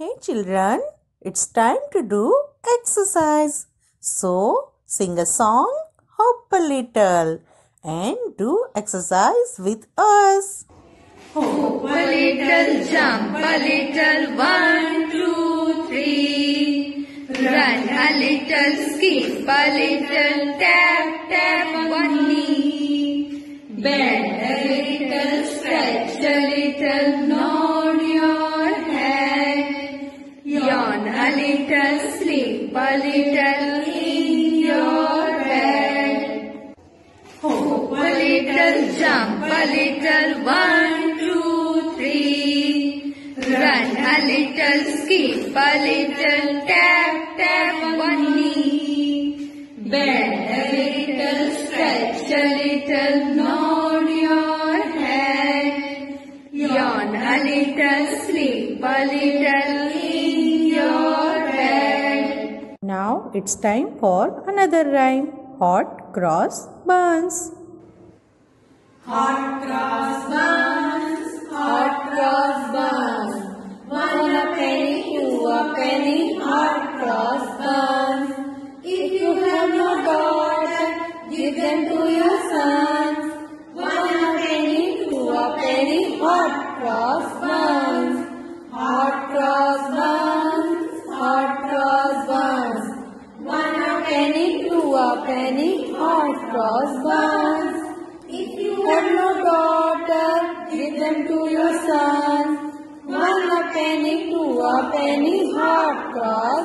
Hey children, it's time to do exercise. So sing a song, hop a little, and do exercise with us. Hop a little, jump a little, one, two, three. Run a little, skip a little, tap, tap one knee. Bend a little, stretch a little, nod Yawn a little, sleep a little in your bed. Hop a little, jump a little, one, two, three. Run a little, skip a little, tap, tap one knee. Bend a little, stretch a little, nod your head. Yawn a little, sleep a little. Now it's time for another rhyme. Hot cross buns. Hot cross buns. hot cross buns. One a penny, two a penny, hot cross buns. A penny, hot cross buns. If you have no daughter, give them to your son. One a penny, two a penny, hot cross.